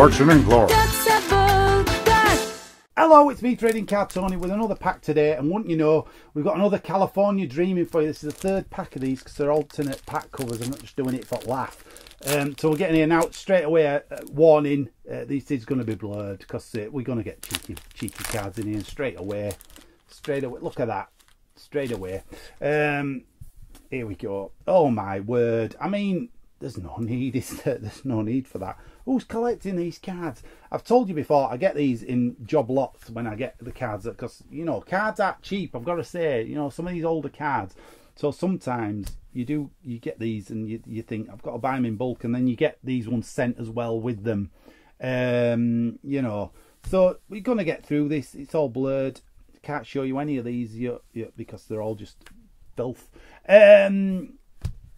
Action and glory. Hello, it's me, Trading Card Tony, with another pack today. And wouldn't you know, we've got another California Dreaming for you. This is the third pack of these because they're alternate pack covers. I'm not just doing it for laugh. Um, so we're getting in out straight away. Uh, warning: uh, this is going to be blurred because uh, we're going to get cheeky, cheeky cards in here straight away. Straight away. Look at that. Straight away. Um, here we go. Oh my word! I mean, there's no need, is there? There's no need for that. Who's collecting these cards? I've told you before, I get these in job lots when I get the cards because, you know, cards aren't cheap. I've got to say, you know, some of these older cards. So sometimes you do, you get these and you, you think, I've got to buy them in bulk and then you get these ones sent as well with them. Um, you know, so we're going to get through this. It's all blurred. Can't show you any of these you, because they're all just filth. Um,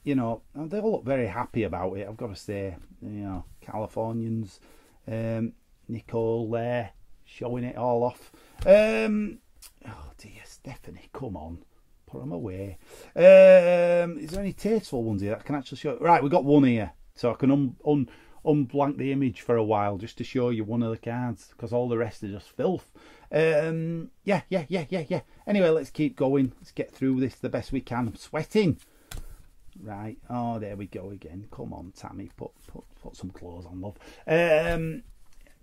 you know, they all look very happy about it. I've got to say, you know, Californians, um, Nicole there showing it all off. Um, oh dear, Stephanie, come on, put them away. Um, is there any tasteful ones here that I can actually show? Right, we've got one here, so I can un, un unblank the image for a while just to show you one of the cards because all the rest are just filth. Um, yeah, yeah, yeah, yeah, yeah. Anyway, let's keep going. Let's get through this the best we can. I'm sweating. Right. Oh, there we go again. Come on, Tammy. Put put put some clothes on, love. Um,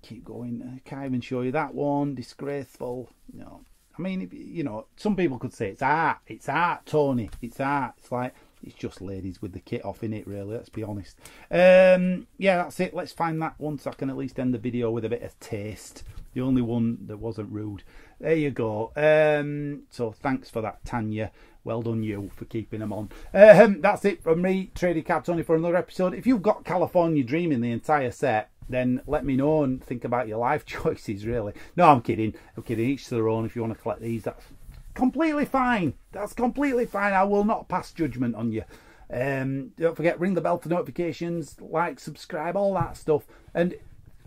keep going. I can't even show you that one. Disgraceful. Know. I mean, you know, some people could say it's art. It's art, Tony. It's art. It's like it's just ladies with the kit off in it, really. Let's be honest. Um, yeah, that's it. Let's find that one so I can at least end the video with a bit of taste. The only one that wasn't rude. There you go. Um, so thanks for that, Tanya. Well done you for keeping them on. Um, that's it from me, Trading Card Tony, for another episode. If you've got California Dreaming, the entire set, then let me know and think about your life choices, really. No, I'm kidding. I'm kidding. Each to their own. If you want to collect these, that's completely fine. That's completely fine. I will not pass judgment on you. Um, don't forget, ring the bell for notifications, like, subscribe, all that stuff. And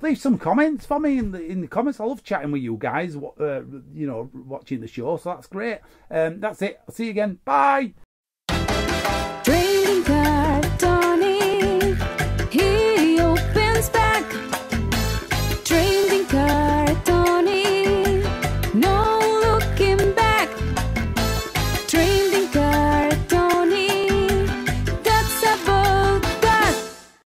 leave some comments for me in the in the comments. I love chatting with you guys. Uh, you know, watching the show, so that's great. Um, that's it. I'll see you again. Bye.